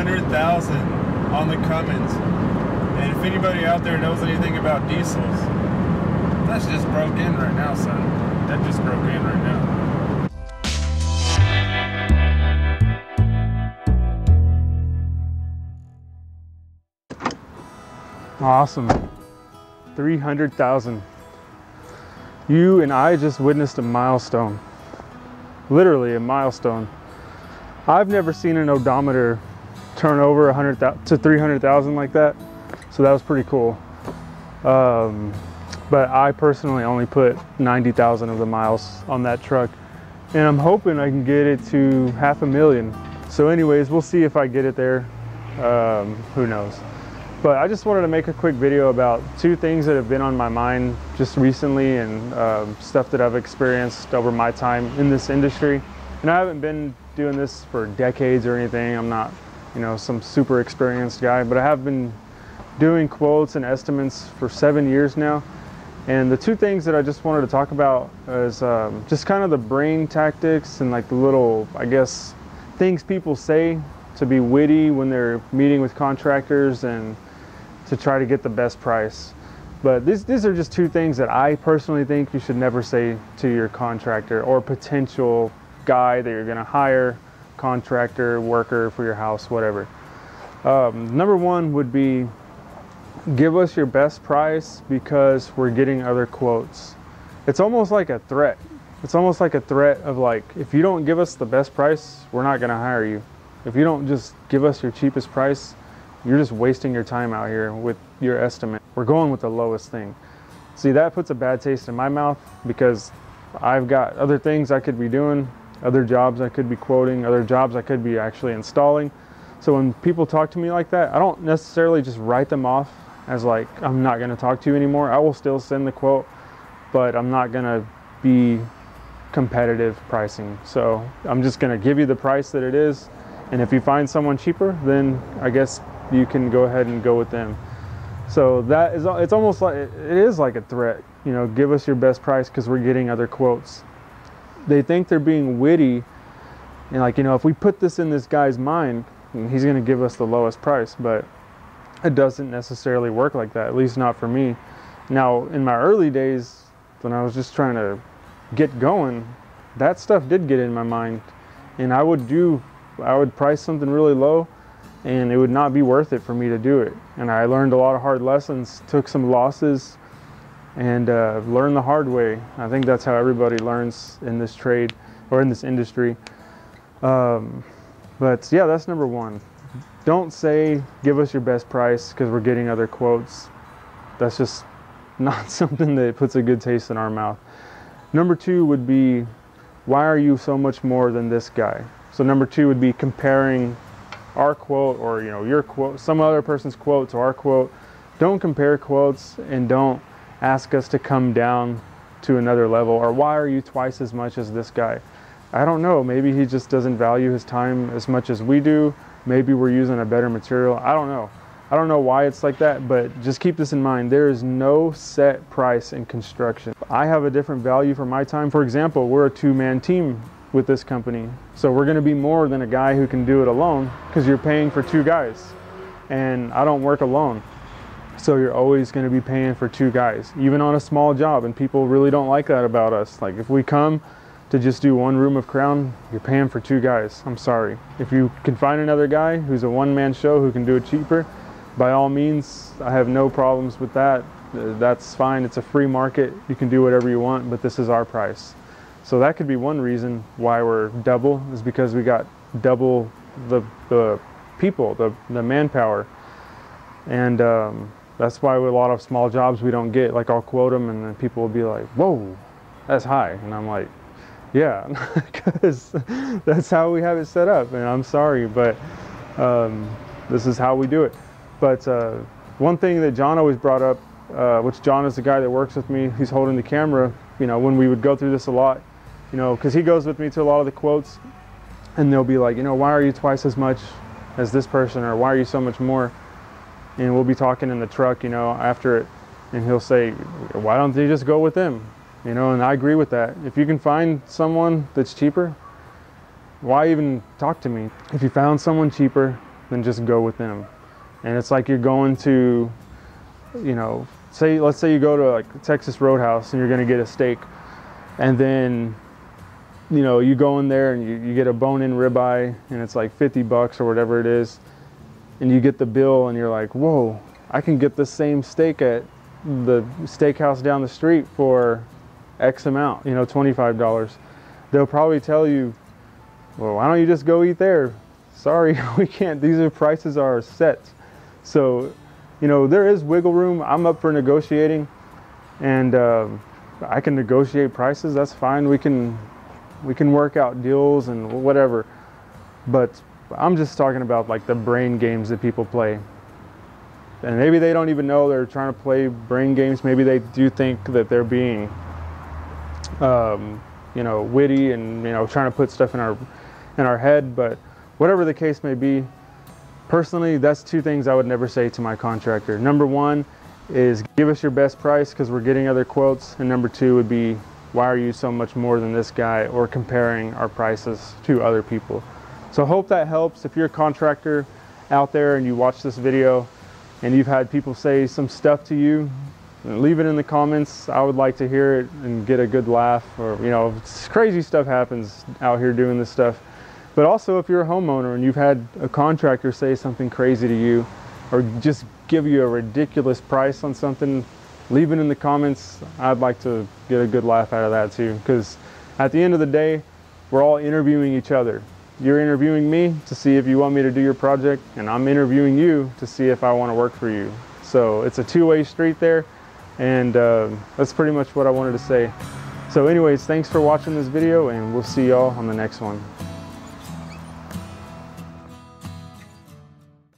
300,000 on the Cummins. And if anybody out there knows anything about diesels, that's just broke in right now, son. That just broke in right now. Awesome. 300,000. You and I just witnessed a milestone. Literally a milestone. I've never seen an odometer turn over 100 to 300,000 like that. So that was pretty cool. Um, but I personally only put 90,000 of the miles on that truck. And I'm hoping I can get it to half a million. So anyways, we'll see if I get it there. Um, who knows. But I just wanted to make a quick video about two things that have been on my mind just recently and um, stuff that I've experienced over my time in this industry. And I haven't been doing this for decades or anything. I'm not, you know, some super experienced guy, but I have been doing quotes and estimates for seven years now. And the two things that I just wanted to talk about is um, just kind of the brain tactics and like the little, I guess, things people say to be witty when they're meeting with contractors and to try to get the best price. But these, these are just two things that I personally think you should never say to your contractor or potential guy that you're gonna hire, contractor, worker for your house, whatever. Um, number one would be give us your best price because we're getting other quotes. It's almost like a threat. It's almost like a threat of like, if you don't give us the best price, we're not gonna hire you. If you don't just give us your cheapest price, you're just wasting your time out here with your estimate. We're going with the lowest thing. See, that puts a bad taste in my mouth because I've got other things I could be doing, other jobs I could be quoting, other jobs I could be actually installing. So when people talk to me like that, I don't necessarily just write them off as like, I'm not gonna talk to you anymore. I will still send the quote, but I'm not gonna be competitive pricing. So I'm just gonna give you the price that it is. And if you find someone cheaper, then I guess you can go ahead and go with them. So that is, it's almost like, it is like a threat, you know, give us your best price because we're getting other quotes. They think they're being witty and like, you know, if we put this in this guy's mind, he's going to give us the lowest price, but it doesn't necessarily work like that, at least not for me. Now, in my early days, when I was just trying to get going, that stuff did get in my mind. And I would do, I would price something really low and it would not be worth it for me to do it. And I learned a lot of hard lessons, took some losses, and uh, learned the hard way. I think that's how everybody learns in this trade or in this industry. Um, but yeah, that's number one. Don't say, give us your best price because we're getting other quotes. That's just not something that puts a good taste in our mouth. Number two would be, why are you so much more than this guy? So number two would be comparing our quote or you know your quote some other person's quote to our quote don't compare quotes and don't ask us to come down to another level? Or why are you twice as much as this guy? I don't know. Maybe he just doesn't value his time as much as we do. Maybe we're using a better material. I don't know. I don't know why it's like that but just keep this in mind. There is no set price in construction. I have a different value for my time. For example we're a two-man team with this company. So we're going to be more than a guy who can do it alone because you're paying for two guys. And I don't work alone. So you're always going to be paying for two guys, even on a small job. And people really don't like that about us. Like if we come to just do one room of crown, you're paying for two guys. I'm sorry. If you can find another guy who's a one man show who can do it cheaper, by all means, I have no problems with that. That's fine. It's a free market. You can do whatever you want, but this is our price. So that could be one reason why we're double is because we got double the, the people, the, the manpower. And um, that's why with a lot of small jobs we don't get, like I'll quote them and then people will be like, whoa, that's high. And I'm like, yeah, because that's how we have it set up. And I'm sorry, but um, this is how we do it. But uh, one thing that John always brought up, uh, which John is the guy that works with me, he's holding the camera, you know, when we would go through this a lot, you know, because he goes with me to a lot of the quotes and they'll be like, you know, why are you twice as much as this person or why are you so much more? And we'll be talking in the truck, you know, after it and he'll say, why don't they just go with them? You know, and I agree with that. If you can find someone that's cheaper, why even talk to me? If you found someone cheaper, then just go with them. And it's like you're going to, you know, say let's say you go to like Texas Roadhouse and you're gonna get a steak, and then, you know, you go in there and you, you get a bone-in ribeye and it's like 50 bucks or whatever it is, and you get the bill and you're like, whoa, I can get the same steak at the steakhouse down the street for X amount, you know, $25. They'll probably tell you, well, why don't you just go eat there? Sorry, we can't. These are prices are set. So, you know, there is wiggle room. I'm up for negotiating, and uh, I can negotiate prices. That's fine. We can we can work out deals and whatever. But I'm just talking about like the brain games that people play. And maybe they don't even know they're trying to play brain games. Maybe they do think that they're being, um, you know, witty and you know trying to put stuff in our in our head. But whatever the case may be, personally, that's two things I would never say to my contractor. Number one is give us your best price because we're getting other quotes, and number two would be why are you so much more than this guy or comparing our prices to other people. So I hope that helps. If you're a contractor out there and you watch this video and you've had people say some stuff to you, leave it in the comments. I would like to hear it and get a good laugh or, you know, crazy stuff happens out here doing this stuff. But also if you're a homeowner and you've had a contractor say something crazy to you or just give you a ridiculous price on something, leave it in the comments. I'd like to get a good laugh out of that too because at the end of the day, we're all interviewing each other. You're interviewing me to see if you want me to do your project, and I'm interviewing you to see if I want to work for you. So it's a two-way street there, and uh, that's pretty much what I wanted to say. So anyways, thanks for watching this video, and we'll see y'all on the next one.